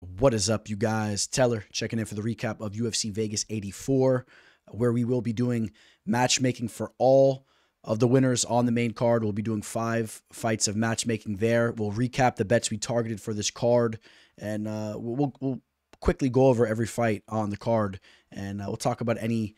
What is up, you guys? Teller checking in for the recap of UFC Vegas 84, where we will be doing matchmaking for all of the winners on the main card. We'll be doing five fights of matchmaking there. We'll recap the bets we targeted for this card, and uh, we'll, we'll quickly go over every fight on the card, and uh, we'll talk about any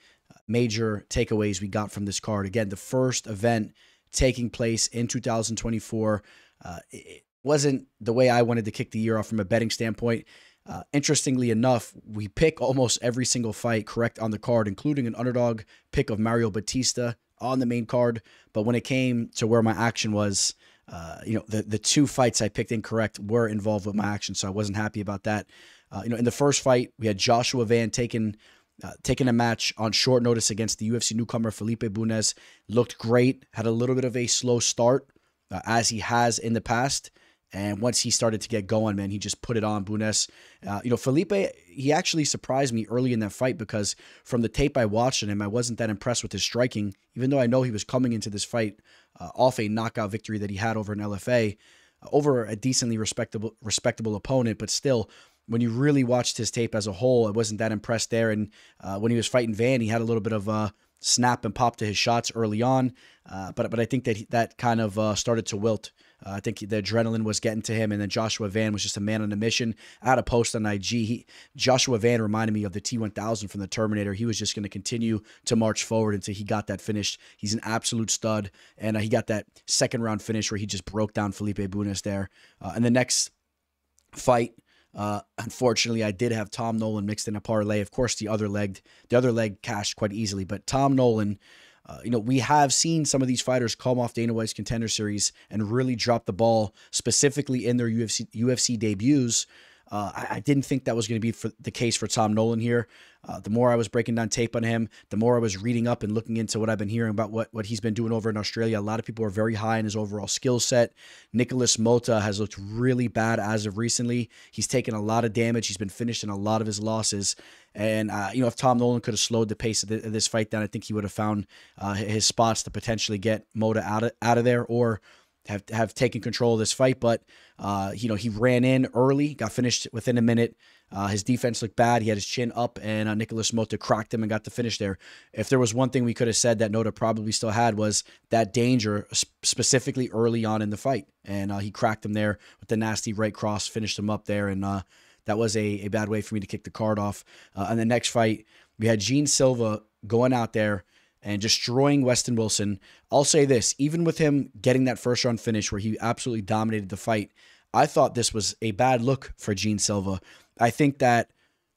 major takeaways we got from this card. Again, the first event taking place in 2024. Uh, it, wasn't the way I wanted to kick the year off from a betting standpoint. Uh, interestingly enough, we pick almost every single fight correct on the card, including an underdog pick of Mario Batista on the main card. But when it came to where my action was, uh, you know, the, the two fights I picked incorrect were involved with my action, so I wasn't happy about that. Uh, you know, in the first fight, we had Joshua Van taking uh, taking a match on short notice against the UFC newcomer Felipe Bunes. Looked great, had a little bit of a slow start, uh, as he has in the past. And once he started to get going, man, he just put it on Bunes. Uh, you know, Felipe, he actually surprised me early in that fight because from the tape I watched him, I wasn't that impressed with his striking, even though I know he was coming into this fight uh, off a knockout victory that he had over an LFA, uh, over a decently respectable respectable opponent. But still, when you really watched his tape as a whole, I wasn't that impressed there. And uh, when he was fighting Van, he had a little bit of a snap and pop to his shots early on, uh, but but I think that he, that kind of uh, started to wilt. Uh, I think the adrenaline was getting to him, and then Joshua Van was just a man on a mission. I had a post on IG. He, Joshua Van reminded me of the T1000 from the Terminator. He was just going to continue to march forward until he got that finished. He's an absolute stud, and uh, he got that second round finish where he just broke down Felipe Bunes there. Uh, and the next fight. Uh, unfortunately, I did have Tom Nolan mixed in a parlay. Of course, the other leg, the other leg cashed quite easily, but Tom Nolan uh, you know, we have seen some of these fighters come off Dana White's contender series and really drop the ball, specifically in their UFC UFC debuts. Uh, I, I, didn't think that was going to be for the case for Tom Nolan here. Uh, the more I was breaking down tape on him, the more I was reading up and looking into what I've been hearing about what, what he's been doing over in Australia. A lot of people are very high in his overall skill set. Nikolas Motta has looked really bad as of recently. He's taken a lot of damage. He's been finished in a lot of his losses. And, uh, you know, if Tom Nolan could have slowed the pace of, the, of this fight down, I think he would have found uh, his spots to potentially get Motta out of, out of there or have have taken control of this fight. But uh, you know, he ran in early, got finished within a minute. Uh, his defense looked bad. He had his chin up, and uh, Nikolas Motta cracked him and got the finish there. If there was one thing we could have said that Motta probably still had was that danger, specifically early on in the fight, and uh, he cracked him there with the nasty right cross, finished him up there, and uh, that was a, a bad way for me to kick the card off. Uh, and the next fight, we had Jean Silva going out there and destroying Westin Wilson. I'll say this, even with him getting that first round finish where he absolutely dominated the fight, I thought this was a bad look for Jean Silva. I think that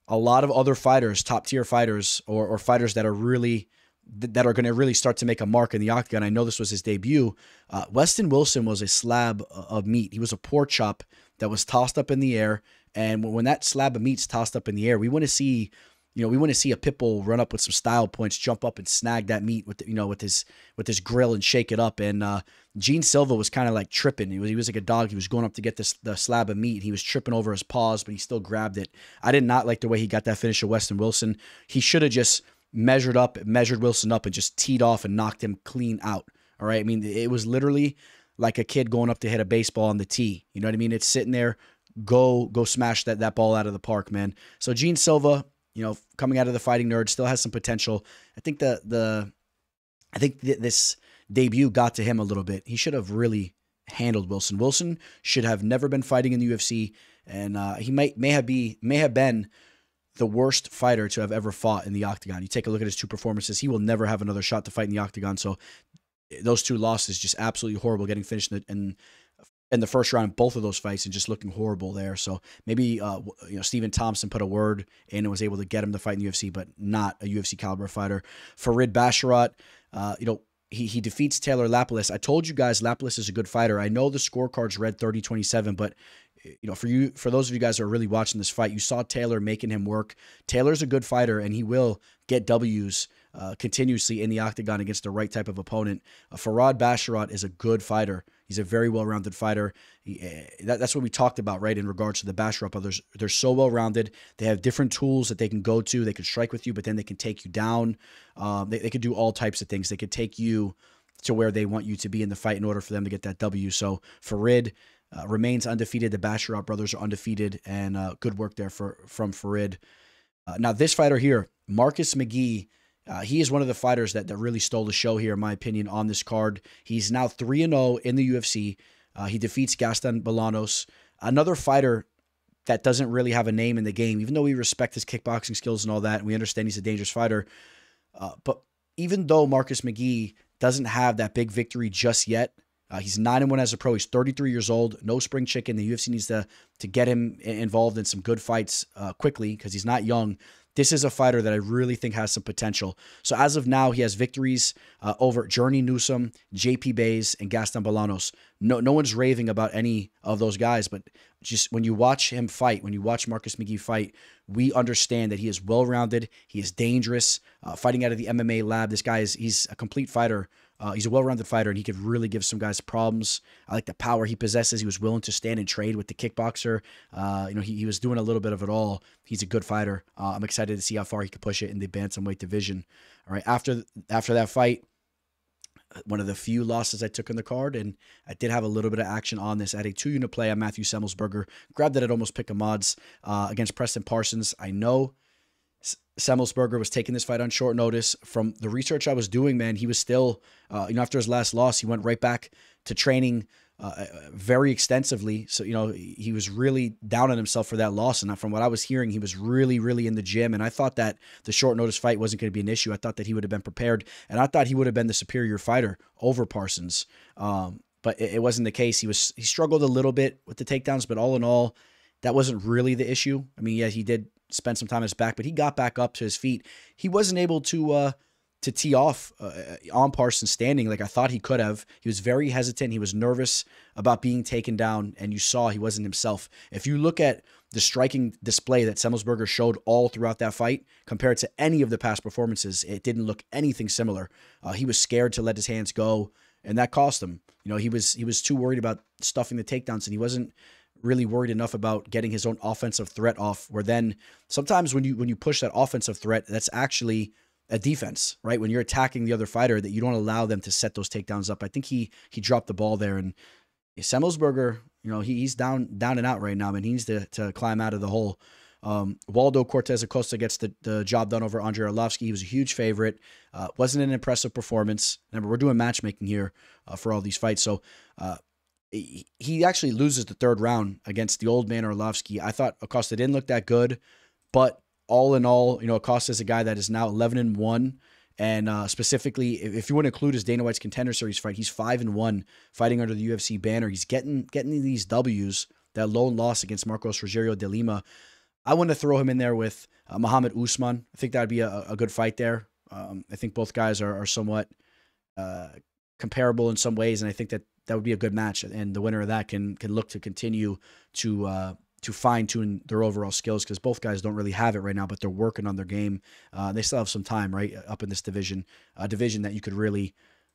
a lot of other fighters, top tier fighters, or, or fighters that are really that are going to really start to make a mark in the octagon. I know this was his debut. Uh, Westin Wilson was a slab of meat. He was a pork chop that was tossed up in the air. And when that slab of meat's tossed up in the air, we want to see you know, we want to see a pit bull run up with some style points, jump up and snag that meat with the, you know with his with his grill and shake it up. And uh, Jean Silva was kind of like tripping. He was he was like a dog. He was going up to get this the slab of meat. He was tripping over his paws, but he still grabbed it. I did not like the way he got that finish of Westin Wilson. He should have just measured up, measured Wilson up, and just teed off and knocked him clean out. All right. I mean, it was literally like a kid going up to hit a baseball on the tee. You know what I mean? It's sitting there. Go go smash that that ball out of the park, man. So Jean Silva, you know, coming out of the fighting nerd, still has some potential. I think the the I think th- this debut got to him a little bit. He should have really handled Wilson. Wilson should have never been fighting in the UFC, and uh, he might may have be may have been the worst fighter to have ever fought in the octagon. You take a look at his two performances; he will never have another shot to fight in the octagon. So those two losses just absolutely horrible, getting finished in, the, in in the first round, both of those fights, and just looking horrible there. So maybe uh, you know Stephen Thompson put a word in and was able to get him to fight in the UFC, but not a UFC caliber fighter. Farid Basharat, uh, you know. He, he defeats Taylor Lapilus. I told you guys Lapilus is a good fighter. I know the scorecards read 30-27, but you know, for you, for those of you guys who are really watching this fight, you saw Taylor making him work. Taylor's a good fighter, and he will get W's uh, continuously in the octagon against the right type of opponent. Uh, Farid Basharat is a good fighter. He's a very well-rounded fighter. He, uh, that, that's what we talked about, right, in regards to the Basharat brothers. They're so well-rounded. They have different tools that they can go to. They can strike with you, but then they can take you down. Um, they, they could do all types of things. They could take you to where they want you to be in the fight in order for them to get that W. So Farid, uh, remains undefeated. The Basharat brothers are undefeated, and uh, good work there for from Farid. Uh, now, this fighter here, Marcus McGhee, uh, he is one of the fighters that, that really stole the show here, in my opinion, on this card. He's now 3 0 in the UFC. Uh, he defeats Gaston Bolanos, another fighter that doesn't really have a name in the game, even though we respect his kickboxing skills and all that, and we understand he's a dangerous fighter. Uh, but even though Marcus McGhee doesn't have that big victory just yet, uh, he's nine and one as a pro. He's 33 years old. No spring chicken. The UFC needs to to get him involved in some good fights uh, quickly because he's not young. This is a fighter that I really think has some potential. So as of now, he has victories uh, over Journey Newson, JP Buys, and Gaston Bolanos. No, no one's raving about any of those guys, but just when you watch him fight, when you watch Marcus McGhee fight, we understand that he is well-rounded. He is dangerous. Uh, fighting out of the MMA lab, this guy is he's a complete fighter uh, he's a well-rounded fighter, and he could really give some guys problems. I like the power he possesses. He was willing to stand and trade with the kickboxer. Uh, you know, he, he was doing a little bit of it all. He's a good fighter. Uh, I'm excited to see how far he could push it in the bantamweight division. All right, after after that fight, one of the few losses I took in the card, and I did have a little bit of action on this. I had a two unit play on Matthew Semelsberger, grabbed it at almost pick a mods uh, against Preston Parsons. I know Semelsberger was taking this fight on short notice. From the research I was doing, man, he was still, uh, you know, after his last loss, he went right back to training uh, uh, very extensively. So, you know, he was really down on himself for that loss. And from what I was hearing, he was really, really in the gym. And I thought that the short notice fight wasn't going to be an issue. I thought that he would have been prepared. And I thought he would have been the superior fighter over Parsons. Um, but it, it wasn't the case. He was, he struggled a little bit with the takedowns, but all in all, that wasn't really the issue. I mean, yeah, he did spend some time on his back, but he got back up to his feet. He wasn't able to uh, to tee off uh, on Parsons standing like I thought he could have. He was very hesitant. He was nervous about being taken down, and you saw he wasn't himself. If you look at the striking display that Semelsberger showed all throughout that fight compared to any of the past performances, it didn't look anything similar. Uh, he was scared to let his hands go, and that cost him. You know, he was he was too worried about stuffing the takedowns, and he wasn't really worried enough about getting his own offensive threat off. Where then sometimes when you when you push that offensive threat, that's actually a defense, right? When you're attacking the other fighter, that you don't allow them to set those takedowns up. I think he he dropped the ball there, and Semelsberger, you know, he, he's down down and out right now, and he needs to to climb out of the hole. Um, Waldo Cortes Acosta gets the, the job done over Andrei Arlovsky. He was a huge favorite. Uh, wasn't an impressive performance. Remember, we're doing matchmaking here uh, for all these fights. So uh, he actually loses the third round against the old man Arlovsky. I thought Acosta didn't look that good, but all in all, you know, Acosta is a guy that is now 11 and 1. And uh, specifically, if you want to include his Dana White's contender series fight, he's five and one fighting under the UFC banner. He's getting getting these W's. That lone loss against Marcos Rogerio de Lima, I want to throw him in there with uh, Muhammad Usman. I think that'd be a, a good fight there. Um, I think both guys are, are somewhat uh, comparable in some ways, and I think that that would be a good match, and the winner of that can can look to continue to uh, to fine tune their overall skills because both guys don't really have it right now, but they're working on their game. Uh, they still have some time, right, up in this division, a division that you could really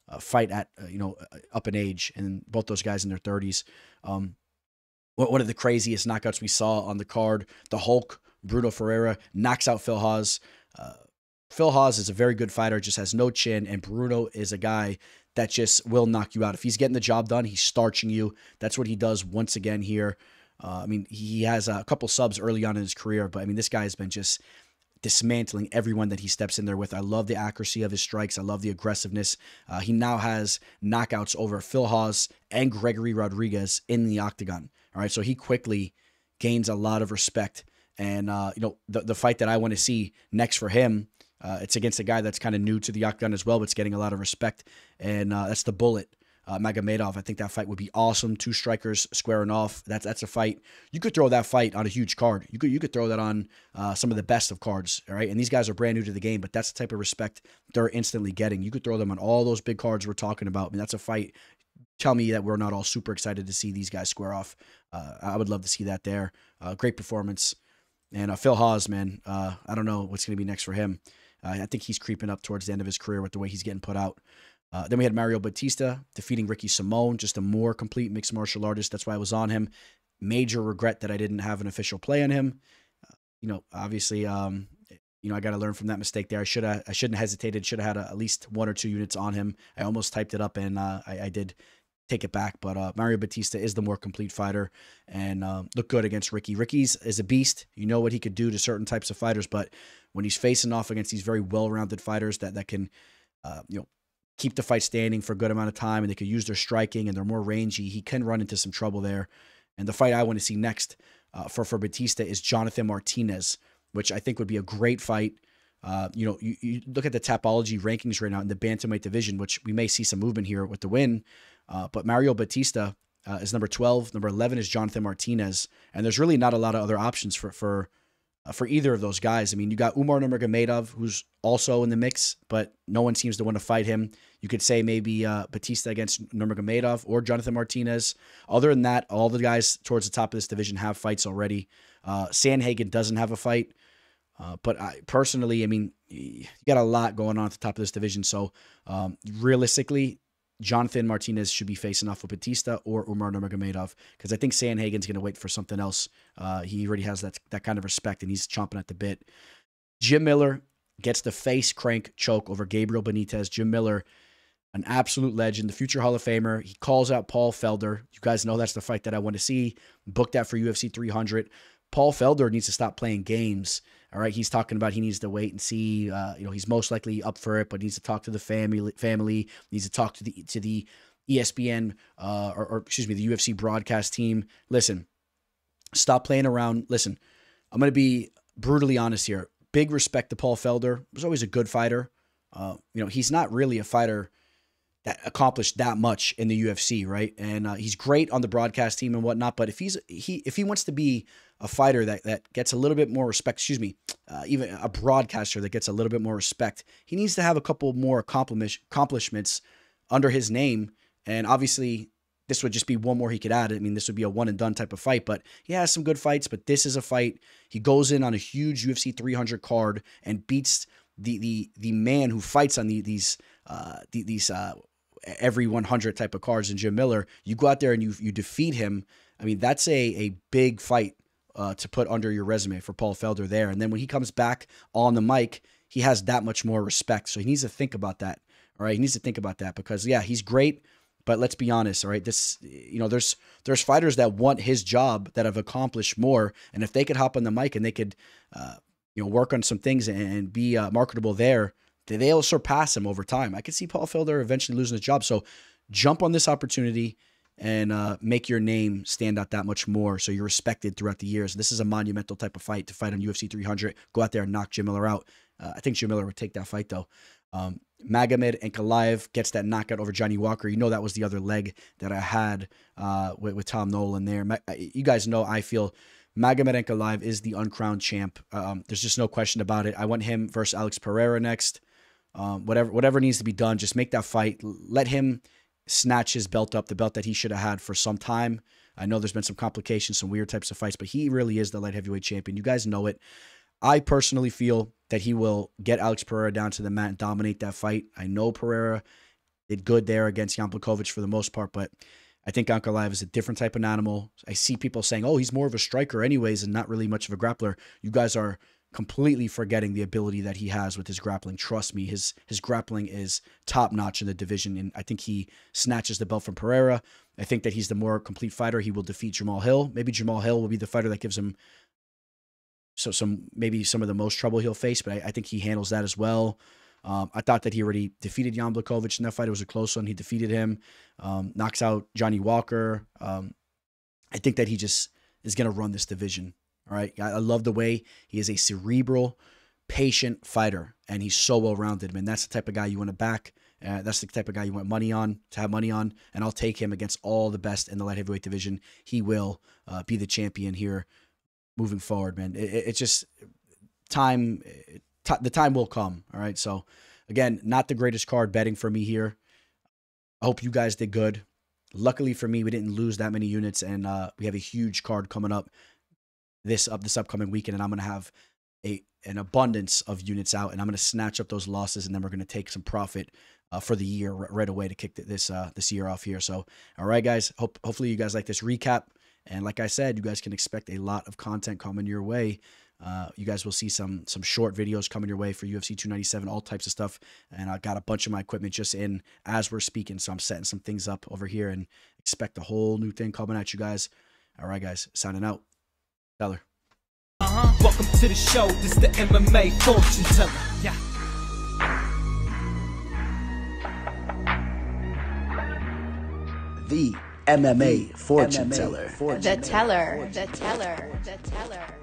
uh, fight at, uh, you know, uh, up in age, and both those guys in their thirties. Um, one of the craziest knockouts we saw on the card, the Hulk Bruno Ferreira knocks out Phil Hawes. Uh, Phil Hawes is a very good fighter, just has no chin, and Bruno is a guy that just will knock you out. If he's getting the job done, he's starching you. That's what he does once again here. Uh, I mean, he has a couple subs early on in his career, but I mean, this guy has been just dismantling everyone that he steps in there with. I love the accuracy of his strikes. I love the aggressiveness. Uh, he now has knockouts over Phil Hawes and Gregory Rodrigues in the octagon. All right, so he quickly gains a lot of respect. And uh, you know, the the fight that I want to see next for him uh, it's against a guy that's kind of new to the octagon as well, but it's getting a lot of respect, and uh, that's the Bullet. Uh, Magomedov. I think that fight would be awesome. Two strikers squaring off. That's that's a fight. You could throw that fight on a huge card. You could you could throw that on uh, some of the best of cards. All right, and these guys are brand new to the game, but that's the type of respect they're instantly getting. You could throw them on all those big cards we're talking about. I mean, that's a fight. Tell me that we're not all super excited to see these guys square off. Uh, I would love to see that there. Uh, great performance. And uh, Phil Hawes, man, uh, I don't know what's going to be next for him. Uh, I think he's creeping up towards the end of his career with the way he's getting put out. Uh, then we had Mario Batista defeating Ricky Simon, just a more complete mixed martial artist. That's why I was on him. Major regret that I didn't have an official play on him. Uh, you know, obviously, um, you know, I got to learn from that mistake there. I should have, I shouldn't have hesitated. Should have had a, at least one or two units on him. I almost typed it up, and uh, I, I, did take it back. But uh, Mario Batista is the more complete fighter and um, look good against Ricky. Ricky's is a beast. You know what he could do to certain types of fighters, but when he's facing off against these very well-rounded fighters that that can, uh, you know, keep the fight standing for a good amount of time and they could use their striking and they're more rangy, he can run into some trouble there. And the fight I want to see next uh, for for Batista is Jonathan Martinez, which I think would be a great fight. Uh, you know, you, you look at the Tapology rankings right now in the bantamweight division, which we may see some movement here with the win. Uh, but Mario Batista uh, is number 12. Number 11 is Jonathan Martinez. And there's really not a lot of other options for for uh, for either of those guys. I mean, you got Umar Nurmagomedov, who's also in the mix, but no one seems to want to fight him. You could say maybe uh, Batista against Nurmagomedov or Jonathan Martinez. Other than that, all the guys towards the top of this division have fights already. Uh, Sandhagen doesn't have a fight. Uh, but I personally, I mean, you got a lot going on at the top of this division. So um, realistically, Jonathan Martinez should be facing off with Batista or Umar Nurmagomedov because I think Sandhagen's going to wait for something else. Uh, he already has that that kind of respect and he's chomping at the bit. Jim Miller gets the face crank choke over Gabriel Benitez. Jim Miller, an absolute legend, the future Hall of Famer. He calls out Paul Felder. You guys know that's the fight that I want to see. Book that for UFC 300. Paul Felder needs to stop playing games. All right, he's talking about he needs to wait and see. Uh, you know, he's most likely up for it, but needs to talk to the family. Family needs to talk to the to the ESPN uh, or, or excuse me, the UFC broadcast team. Listen, stop playing around. Listen, I'm going to be brutally honest here. Big respect to Paul Felder. Was always a good fighter. Uh, you know, he's not really a fighter that accomplished that much in the UFC, right? And uh, he's great on the broadcast team and whatnot. But if he's he if he wants to be a fighter that that gets a little bit more respect, excuse me, uh, even a broadcaster that gets a little bit more respect, he needs to have a couple more accomplishments under his name. And obviously, this would just be one more he could add. I mean, this would be a one and done type of fight, but he has some good fights. But this is a fight. He goes in on a huge UFC 300 card and beats the the the man who fights on the, these uh, the, these uh, every 100 type of cards in Jim Miller. You go out there and you you defeat him. I mean, that's a a big fight uh, to put under your resume for Paul Felder there. And then when he comes back on the mic, he has that much more respect. So he needs to think about that. All right, he needs to think about that because yeah, he's great, but let's be honest. All right, this you know there's there's fighters that want his job that have accomplished more, and if they could hop on the mic and they could uh, you know work on some things and be uh, marketable there, they'll surpass him over time. I could see Paul Felder eventually losing his job. So jump on this opportunity and uh, make your name stand out that much more so you're respected throughout the years. This is a monumental type of fight to fight on UFC 300. Go out there and knock Jim Miller out. Uh, I think Jim Miller would take that fight though. Um, Magomed Ankalaev gets that knockout over Johnny Walker. You know that was the other leg that I had uh, with, with, Tom Nolan there. You guys know I feel Magomed Ankalaev is the uncrowned champ. Um, there's just no question about it. I want him versus Alex Pereira next. Um, whatever whatever needs to be done, just make that fight. Let him snatch his belt up, the belt that he should have had for some time. I know there's been some complications, some weird types of fights, but he really is the light heavyweight champion. You guys know it. I personally feel that he will get Alex Pereira down to the mat and dominate that fight. I know Pereira did good there against Jan Blachowicz for the most part, but I think Ankalaev is a different type of animal. I see people saying, oh, he's more of a striker anyways and not really much of a grappler. You guys are completely forgetting the ability that he has with his grappling. Trust me, his his grappling is top notch in the division, and I think he snatches the belt from Pereira. I think that he's the more complete fighter. He will defeat Jamal Hill. Maybe Jamal Hill will be the fighter that gives him so some maybe some of the most trouble he'll face, but I, I think he handles that as well. Um, I thought that he already defeated Jan Blachowicz in that fight. It was a close one. He defeated him, um, knocks out Johnny Walker. Um, I think that he just is going to run this division. All right. I love the way he is a cerebral, patient fighter, and he's so well rounded. Man, that's the type of guy you want to back. Uh, that's the type of guy you want money on to have money on, and I'll take him against all the best in the light heavyweight division. He will uh, be the champion here moving forward, man. It, it, it's just time. T- the time will come. All right. So again, not the greatest card betting for me here. I hope you guys did good. Luckily for me, we didn't lose that many units, and uh, we have a huge card coming up this up this upcoming weekend, and I'm gonna have a an abundance of units out, and I'm gonna snatch up those losses, and then we're gonna take some profit uh, for the year right away to kick this uh, this year off here. So, all right, guys. Hope hopefully you guys like this recap. And like I said, you guys can expect a lot of content coming your way. Uh, you guys will see some some short videos coming your way for UFC 297, all types of stuff. And I got a bunch of my equipment just in as we're speaking, so I'm setting some things up over here and expect a whole new thing coming at you guys. All right, guys, signing out. Teller. Uh-huh. Welcome to the show. This is the MMA fortune teller. Yeah. The MMA fortune teller. The teller. The teller. The teller.